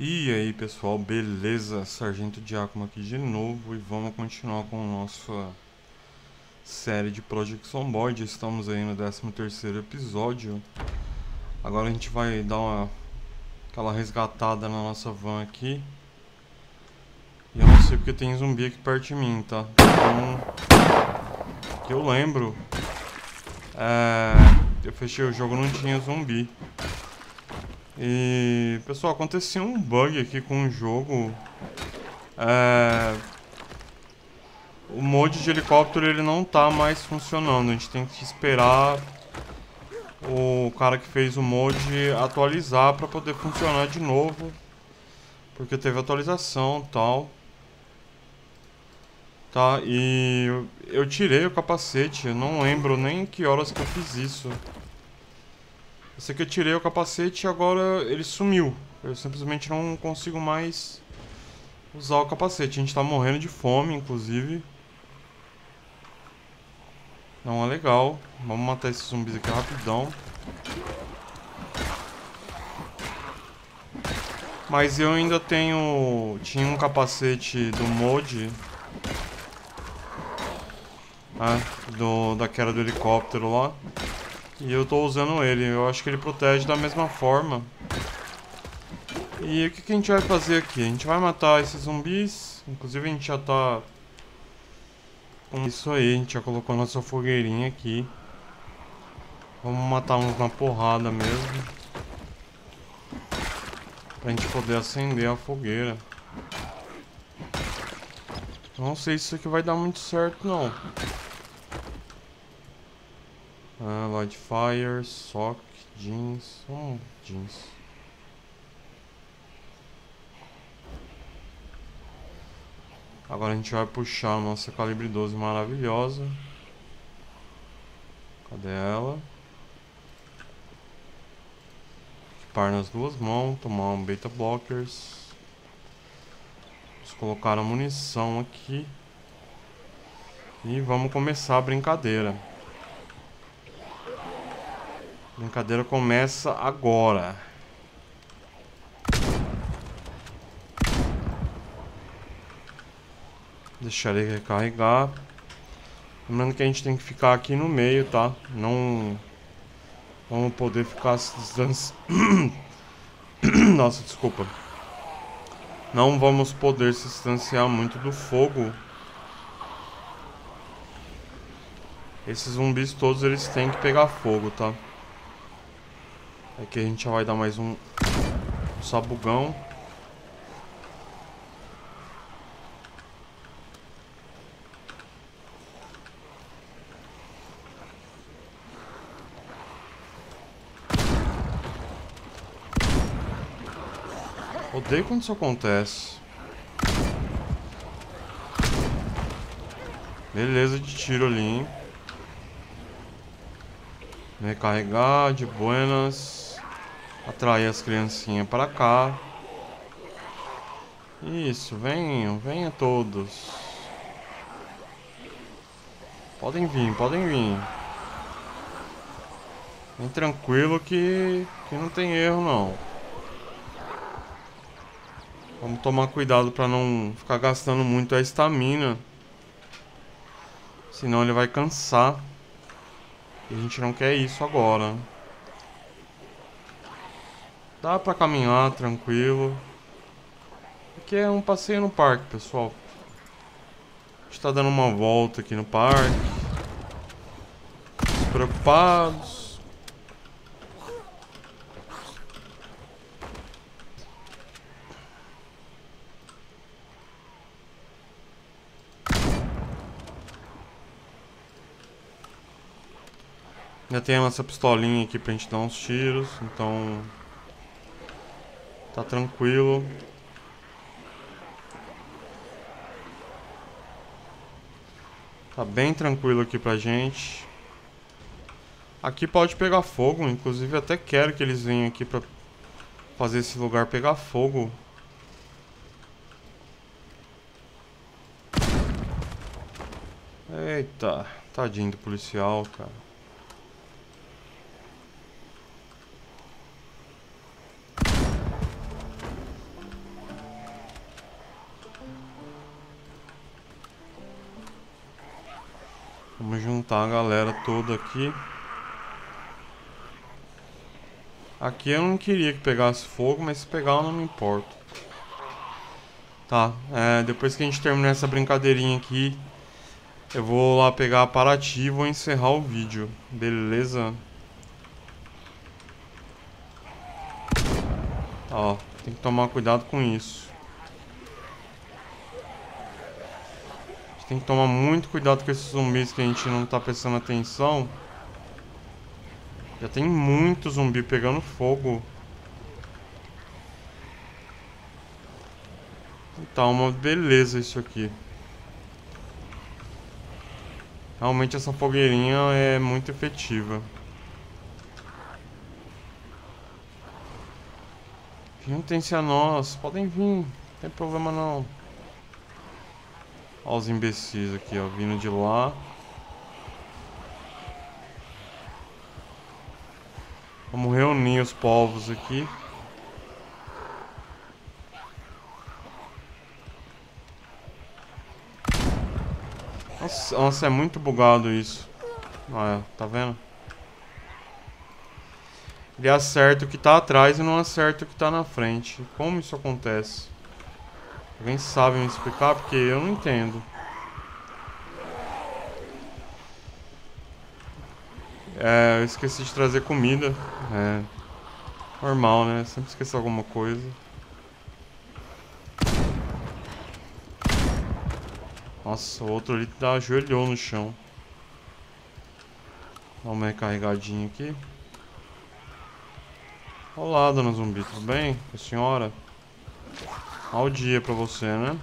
E aí pessoal, beleza? Sargento Diácono aqui de novo e vamos continuar com a nossa série de Project Zomboid. Estamos aí no 13º episódio. Agora a gente vai dar uma aquela resgatada na nossa van aqui. E eu não sei porque tem zumbi aqui perto de mim, tá? Então, que eu lembro, é, eu fechei o jogo não tinha zumbi. E pessoal, aconteceu um bug aqui com o jogo. É, o mod de helicóptero ele não tá mais funcionando. A gente tem que esperar o cara que fez o mod atualizar para poder funcionar de novo. Porque teve atualização e tal. Tá, e eu, tirei o capacete, eu não lembro nem que horas que eu fiz isso. Eu sei que eu tirei o capacete e agora ele sumiu. Eu simplesmente não consigo mais usar o capacete. A gente tá morrendo de fome, inclusive. Não é legal. Vamos matar esses zumbis aqui rapidão. Mas eu ainda tenho... Tinha um capacete do mod... Ah, do, daquela do helicóptero lá. E eu tô usando ele. Eu acho que ele protege da mesma forma. E o que, que a gente vai fazer aqui? A gente vai matar esses zumbis. Inclusive a gente já tá... Isso aí, a gente já colocou nossa fogueirinha aqui. Vamos matar uns na porrada mesmo. Pra gente poder acender a fogueira. Não sei se isso aqui vai dar muito certo não. Ah, Light Fire, Sock, Jeans. Hum, jeans. Agora a gente vai puxar a nossa calibre 12 maravilhosa. Cadê ela? Equipar nas duas mãos, tomar um beta blockers. Vamos colocar a munição aqui. E vamos começar a brincadeira. Brincadeira começa agora. Deixar ele recarregar. Lembrando que a gente tem que ficar aqui no meio, tá? Não vamos poder ficar se distanciando. Nossa, desculpa. Não vamos poder se distanciar muito do fogo. Esses zumbis todos eles têm que pegar fogo, tá? Aqui a gente já vai dar mais um sabugão. Odeio quando isso acontece. Beleza de tiro ali, hein? Recarregar de buenas. Atrair as criancinhas para cá. Isso, venham, venham todos. Podem vir, podem vir. Vem tranquilo que, que não tem erro não. Vamos tomar cuidado para não ficar gastando muito a estamina. Senão ele vai cansar. E a gente não quer isso agora. Dá pra caminhar tranquilo. Aqui é um passeio no parque, pessoal. A gente tá dando uma volta aqui no parque. Despreocupados. Já tem a nossa pistolinha aqui pra gente dar uns tiros, então Tá tranquilo. Tá bem tranquilo aqui pra gente. Aqui pode pegar fogo, inclusive até quero que eles venham aqui pra fazer esse lugar pegar fogo. Eita. Tadinho do policial, cara. Juntar a galera toda aqui. Aqui eu não queria que pegasse fogo, mas se pegar eu não me importo. Tá, é, depois que a gente terminar essa brincadeirinha aqui, eu vou lá pegar a Paraty e vou encerrar o vídeo. Beleza? Ó, tem que tomar cuidado com isso. Tem que tomar muito cuidado com esses zumbis que a gente não tá prestando atenção. Já tem muito zumbi pegando fogo. Tá uma beleza isso aqui. Realmente essa fogueirinha é muito efetiva. Juntem-se a nós, podem vir, não tem problema não. Olha os imbecis aqui, ó, vindo de lá. Vamos reunir os povos aqui. Nossa, nossa, é muito bugado isso. Olha, tá vendo? Ele acerta o que tá atrás e não acerta o que tá na frente. Como isso acontece? Alguém sabe me explicar? Porque eu não entendo. É, eu esqueci de trazer comida. É. Normal, né? Sempre esqueço alguma coisa. Nossa, o outro ali tá ajoelhou no chão. Dá uma recarregadinha aqui. Olá, dona zumbi, tudo bem? A senhora? Olha o dia pra você, né?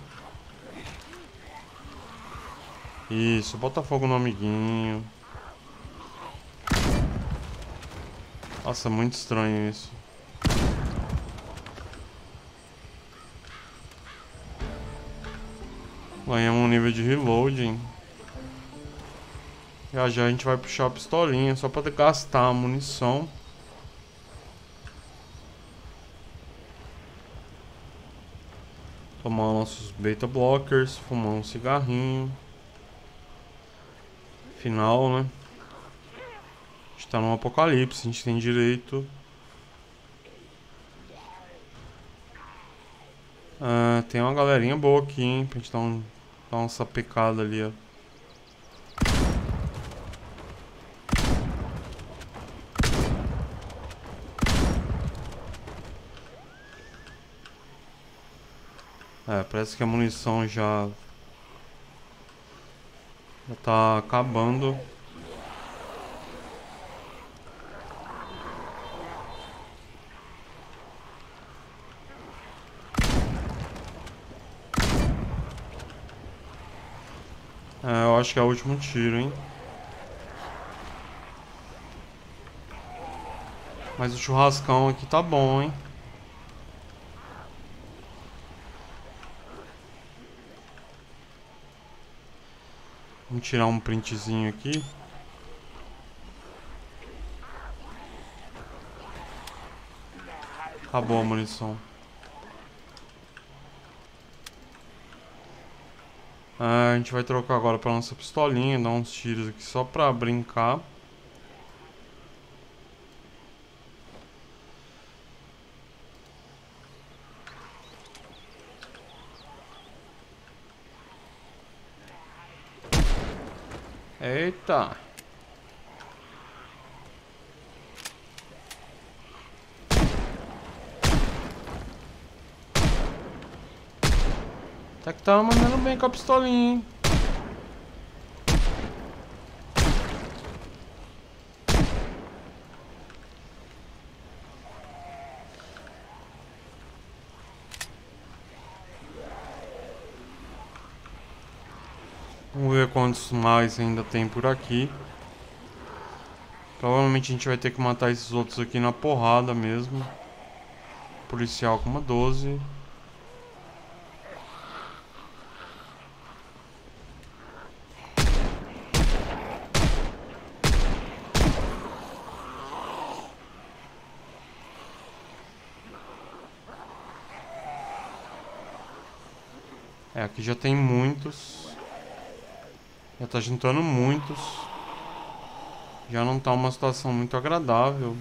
Isso, bota fogo no amiguinho. Nossa, muito estranho isso. Ganhamos um nível de reloading. Já já a gente vai puxar a pistolinha só pra gastar a munição. Tomar nossos beta blockers, fumar um cigarrinho. Final, né? A gente tá num apocalipse, a gente tem direito. Ah, tem uma galerinha boa aqui, hein? Pra gente dar, um, dar uma sapecada ali, ó. É, parece que a munição já... Já tá acabando. É, eu acho que é o último tiro, hein? Mas o churrascão aqui tá bom, hein? Vamos tirar um printzinho aqui. Acabou a munição. Ah, a gente vai trocar agora para nossa pistolinha, dar uns tiros aqui só para brincar. Tá que tava mandando bem com a pistolinha, hein? Quantos mais ainda tem por aqui? Provavelmente a gente vai ter que matar esses outros aqui na porrada mesmo. Policial com uma 12. É, aqui já tem muitos. Já tá juntando muitos. Já não tá uma situação muito agradável.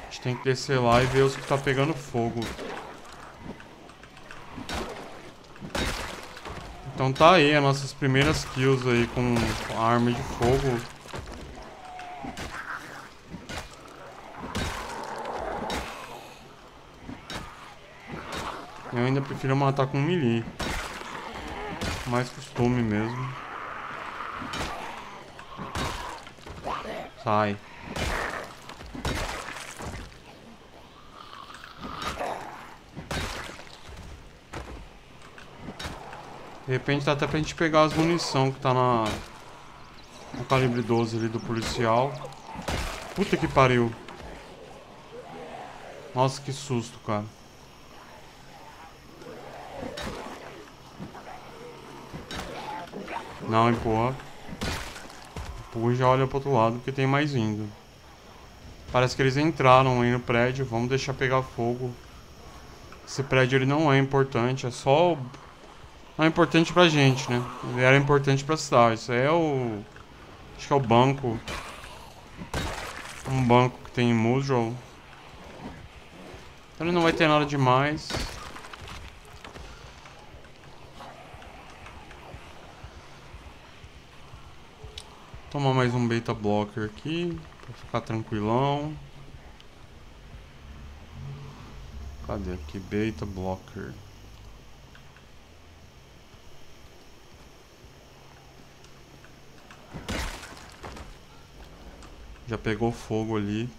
A gente tem que descer lá e ver os que tá pegando fogo. Então tá aí as nossas primeiras kills aí com arma de fogo. Eu ainda prefiro matar com melee. Mais costume mesmo. Sai. De repente dá até pra gente pegar as munição que tá na... No calibre 12 ali do policial. Puta que pariu. Nossa, que susto, cara. Não, empurra. Empurra e já olha pro outro lado porque tem mais vindo. Parece que eles entraram aí no prédio. Vamos deixar pegar fogo. Esse prédio ele não é importante, é só... Não é importante pra gente, né? Ele era importante pra cidade. Isso aí é o... Acho que é o banco. Um banco que tem em Mudrow. Então ele não vai ter nada demais. Tomar mais um beta blocker aqui, pra ficar tranquilão. Cadê aqui? Beta blocker. Já pegou fogo ali.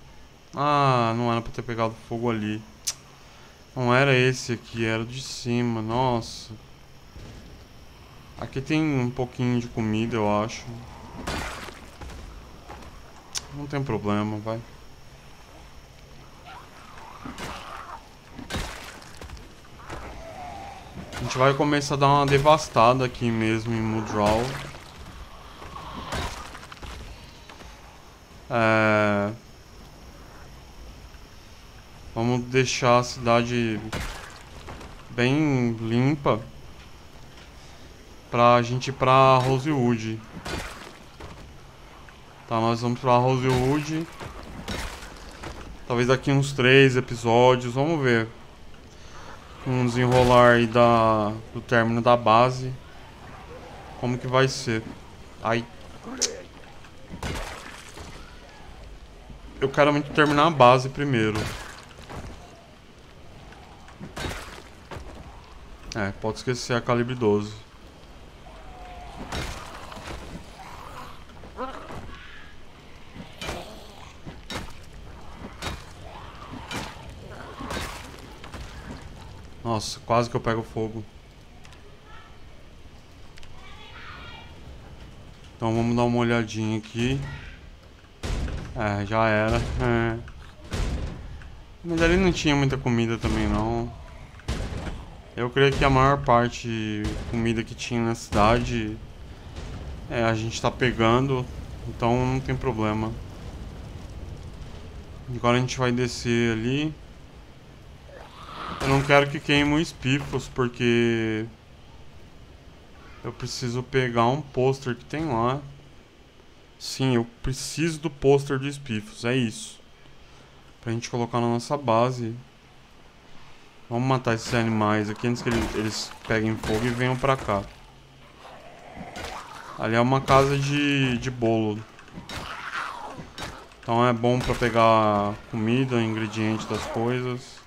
Ah, não era pra ter pegado fogo ali. Não era esse aqui, era de cima. Nossa. Aqui tem um pouquinho de comida, eu acho. Não tem problema, vai. A gente vai começar a dar uma devastada aqui mesmo em Mudrawl. É... Vamos deixar a cidade bem limpa pra gente ir pra Rosewood. Tá, nós vamos pra Rosewood. Talvez daqui uns três episódios, vamos ver. Um desenrolar aí da, do término da base. Como que vai ser. Ai. Eu quero muito terminar a base primeiro. É, pode esquecer a calibre 12. Nossa, quase que eu pego fogo. Então vamos dar uma olhadinha aqui. É, já era. É. Mas ali não tinha muita comida também não. Eu creio que a maior parte comida que tinha na cidade é, a gente tá pegando, então não tem problema. Agora a gente vai descer ali. Eu não quero que queime os pifos, porque... Eu preciso pegar um pôster que tem lá. Sim, eu preciso do pôster dos pifos, é isso. Pra gente colocar na nossa base. Vamos matar esses animais aqui antes que eles, eles peguem fogo e venham pra cá. Ali é uma casa de, de bolo. Então é bom pra pegar comida, ingrediente das coisas.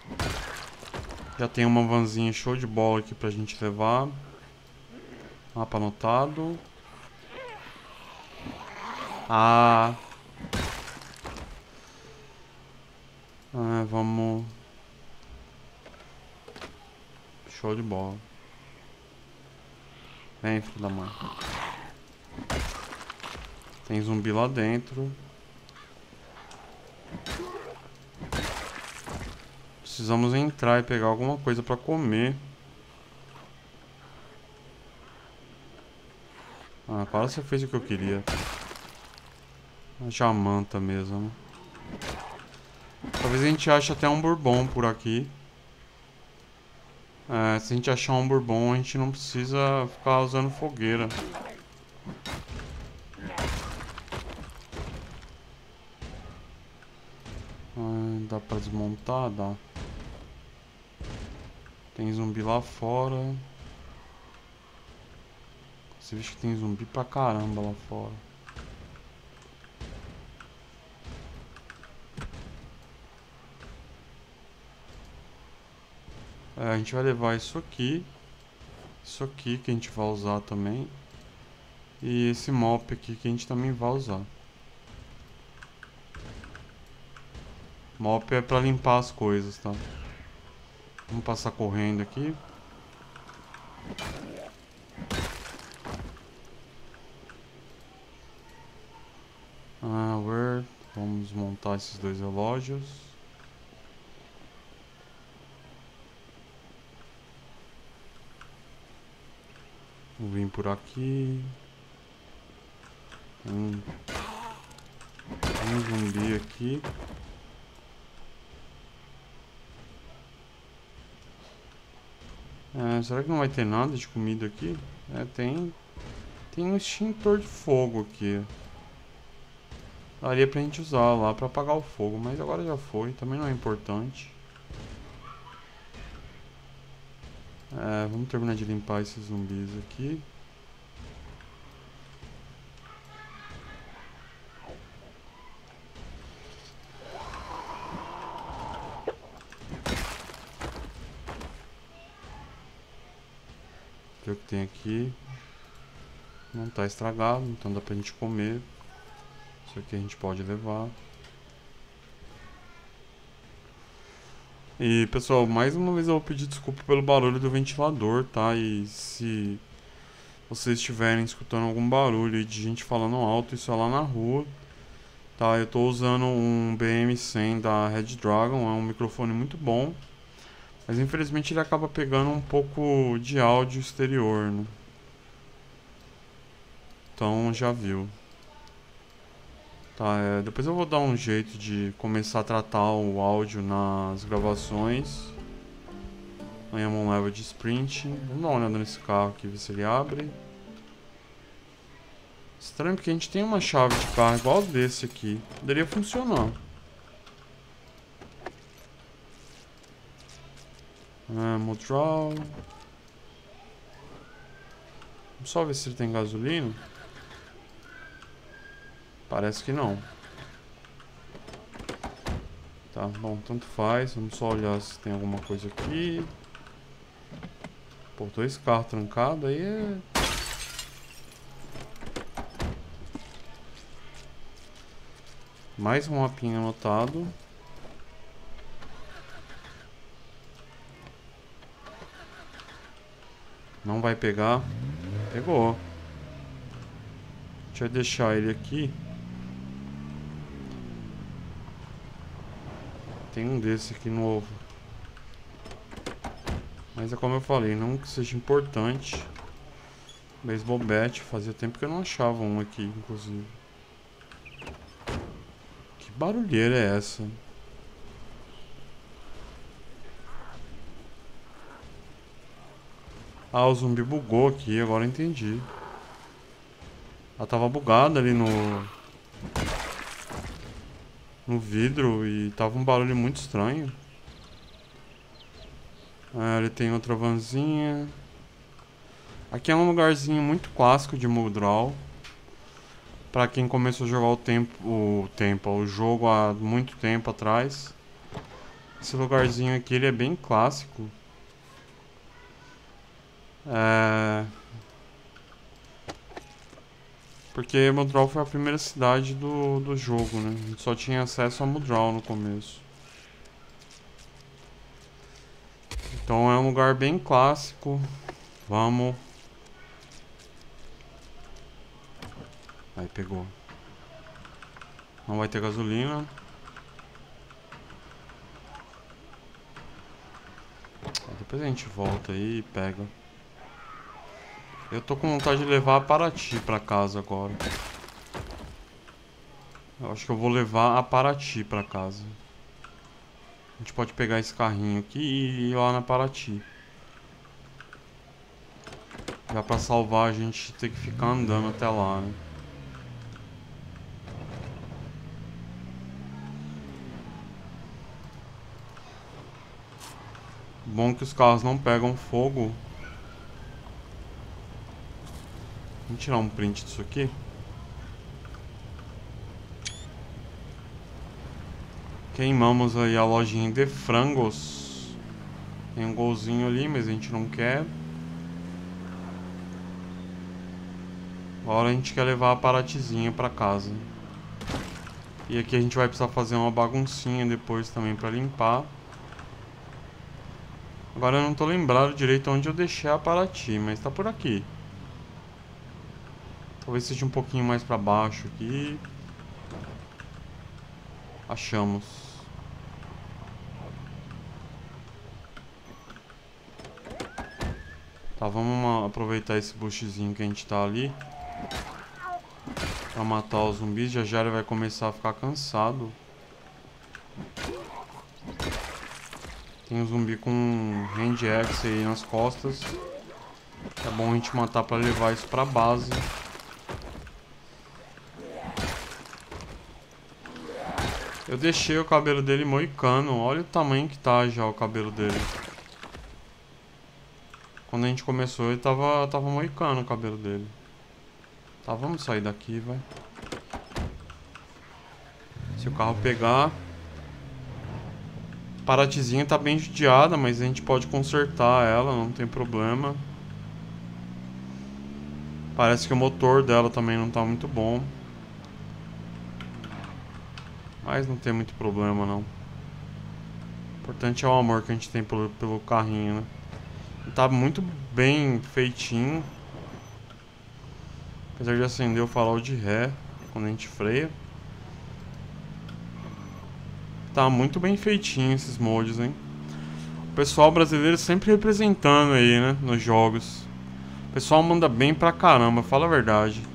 Já tem uma vanzinha show de bola aqui pra gente levar. Mapa anotado. Ah. ah vamos... Show de bola. Vem, filho da mãe. Tem zumbi lá dentro. Precisamos entrar e pegar alguma coisa pra comer. Ah, quase você fez o que eu queria. A jamanta mesmo. Talvez a gente ache até um bourbon por aqui. É, se a gente achar um bourbon, a gente não precisa ficar usando fogueira. Ah, dá pra desmontar? Dá. Tem zumbi lá fora. Você vê que tem zumbi pra caramba lá fora. É, a gente vai levar isso aqui. Isso aqui que a gente vai usar também. E esse mop aqui que a gente também vai usar. Mop é pra limpar as coisas, tá? Vamos passar correndo aqui. Ah, where? Vamos montar esses dois relógios. Vou vir por aqui. Um, um zumbi aqui. É, será que não vai ter nada de comida aqui? É, tem... Tem um extintor de fogo aqui. Daria pra gente usar lá pra apagar o fogo, mas agora já foi, também não é importante. É, vamos terminar de limpar esses zumbis aqui. Aqui. Não está estragado, então dá pra gente comer. Isso aqui a gente pode levar. E pessoal, mais uma vez eu vou pedir desculpa pelo barulho do ventilador, tá? E se vocês estiverem escutando algum barulho de gente falando alto, isso é lá na rua. Tá, eu estou usando um BM100 da Red Dragon, é um microfone muito bom. Mas infelizmente ele acaba pegando um pouco de áudio exterior, né? Então já viu. Tá, é, depois eu vou dar um jeito de começar a tratar o áudio nas gravações. Ganhamos um level de sprint. Vamos dar uma olhada nesse carro aqui, ver se ele abre. Estranho porque a gente tem uma chave de carro igual desse aqui. Poderia funcionar. Ah. Vamos só ver se ele tem gasolina. Parece que não. Tá, bom, tanto faz. Vamos só olhar se tem alguma coisa aqui. Pô, dois carros trancados aí é... Mais um mapinha anotado. Vai pegar. Pegou. Deixa eu deixar ele aqui. Tem um desse aqui novo. Mas é como eu falei, não que seja importante. Baseball bat, fazia tempo que eu não achava um aqui, inclusive. Que barulheira é essa? Ah, o zumbi bugou aqui, agora entendi. Ela tava bugada ali no no vidro e tava um barulho muito estranho. Ah, ele tem outra vanzinha. Aqui é um lugarzinho muito clássico de Muldral. Pra quem começou a jogar o tempo, o tempo, o jogo há muito tempo atrás. Esse lugarzinho aqui ele é bem clássico. É... Porque Mudral foi a primeira cidade do, do jogo, né? A gente só tinha acesso a Mudral no começo. Então é um lugar bem clássico. Vamos. Aí pegou. Não vai ter gasolina. Depois a gente volta aí e pega. Eu tô com vontade de levar a Paraty pra casa agora. Eu acho que eu vou levar a Paraty pra casa. A gente pode pegar esse carrinho aqui e ir lá na Paraty. Já pra salvar a gente ter que ficar andando até lá, né? Bom que os carros não pegam fogo. Vamos tirar um print disso aqui. Queimamos aí a lojinha de frangos. Tem um golzinho ali, mas a gente não quer. Agora a gente quer levar a Paratyzinha pra casa. E aqui a gente vai precisar fazer uma baguncinha depois também pra limpar. Agora eu não tô lembrado direito onde eu deixei a Paraty, mas tá por aqui. Talvez seja um pouquinho mais pra baixo aqui. Achamos. Tá, vamos aproveitar esse bushzinho que a gente tá ali. Pra matar os zumbis. Já já ele vai começar a ficar cansado. Tem um zumbi com hand axe aí nas costas. É bom a gente matar pra levar isso pra base. Eu deixei o cabelo dele moicano. Olha o tamanho que tá já o cabelo dele. Quando a gente começou, ele tava, tava moicano o cabelo dele. Tá, vamos sair daqui, vai. Se o carro pegar... A Paratyzinha tá bem judiada, mas a gente pode consertar ela, não tem problema. Parece que o motor dela também não tá muito bom. Mas não tem muito problema não. O importante é o amor que a gente tem pelo, pelo carrinho, né? Tá muito bem feitinho. Apesar de acender o farol de ré quando a gente freia. Tá muito bem feitinho esses mods, hein? O pessoal brasileiro sempre representando aí, né? Nos jogos. O pessoal manda bem pra caramba, fala a verdade.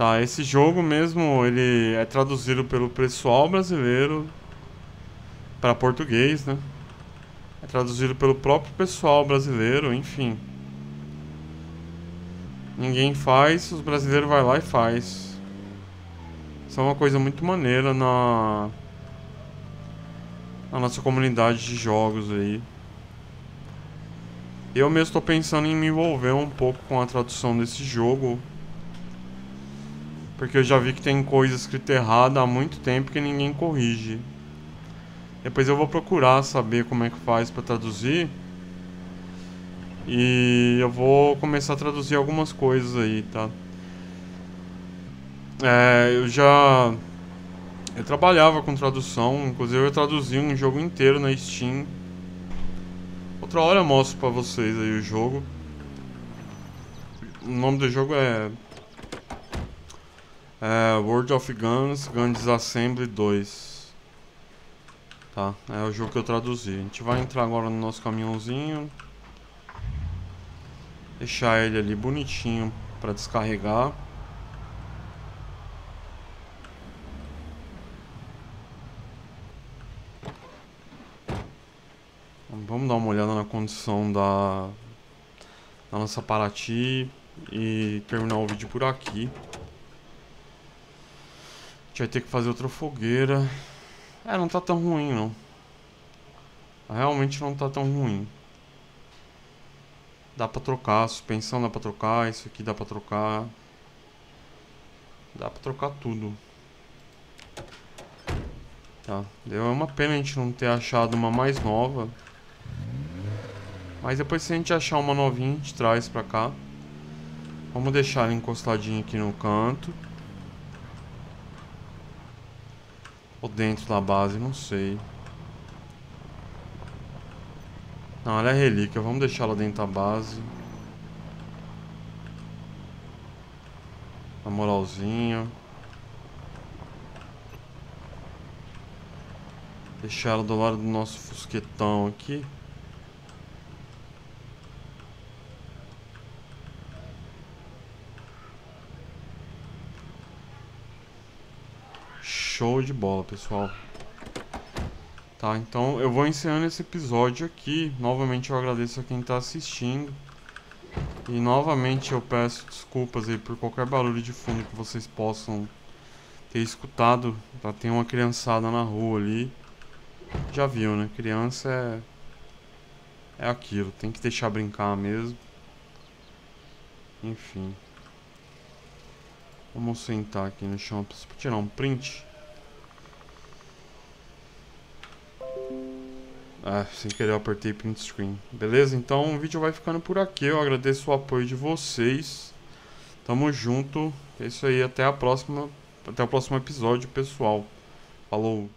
Tá, esse jogo mesmo, ele é traduzido pelo pessoal brasileiro para português, né? É traduzido pelo próprio pessoal brasileiro, enfim. Ninguém faz, os brasileiros vai lá e faz. Isso é uma coisa muito maneira na na nossa comunidade de jogos aí. Eu mesmo estou pensando em me envolver um pouco com a tradução desse jogo porque eu já vi que tem coisa escrita errada há muito tempo que ninguém corrige. Depois eu vou procurar saber como é que faz para traduzir. E eu vou começar a traduzir algumas coisas aí, tá? É, eu já... Eu trabalhava com tradução, inclusive eu traduzi um jogo inteiro na Steam. Outra hora eu mostro pra vocês aí o jogo. O nome do jogo é é, World of Guns, Gun Disassembly 2. Tá, é o jogo que eu traduzi. A gente vai entrar agora no nosso caminhãozinho. Deixar ele ali bonitinho para descarregar. Vamos dar uma olhada na condição da, da nossa Paraty e terminar o vídeo por aqui vai ter que fazer outra fogueira. É, não tá tão ruim, não. Realmente não tá tão ruim. Dá pra trocar, a suspensão dá pra trocar, isso aqui dá pra trocar. Dá pra trocar tudo. Tá, deu uma pena a gente não ter achado uma mais nova. Mas depois se a gente achar uma novinha, a gente traz pra cá. Vamos deixar ela encostadinha aqui no canto. Ou dentro da base, não sei. Não, ela é relíquia. Vamos deixar ela dentro da base. Na moralzinha. Deixar ela do lado do nosso fusquetão aqui. Show de bola, pessoal. Tá, então eu vou encerrando esse episódio aqui. Novamente eu agradeço a quem está assistindo. E novamente eu peço desculpas aí por qualquer barulho de fundo que vocês possam ter escutado. Tá? Tem uma criançada na rua ali. Já viu, né? Criança é. É aquilo, tem que deixar brincar mesmo. Enfim. Vamos sentar aqui no chão para tirar um print. Ah, sem querer eu apertei print screen. Beleza? Então o vídeo vai ficando por aqui. Eu agradeço o apoio de vocês. Tamo junto. É isso aí. Até a próxima. Até o próximo episódio, pessoal. Falou.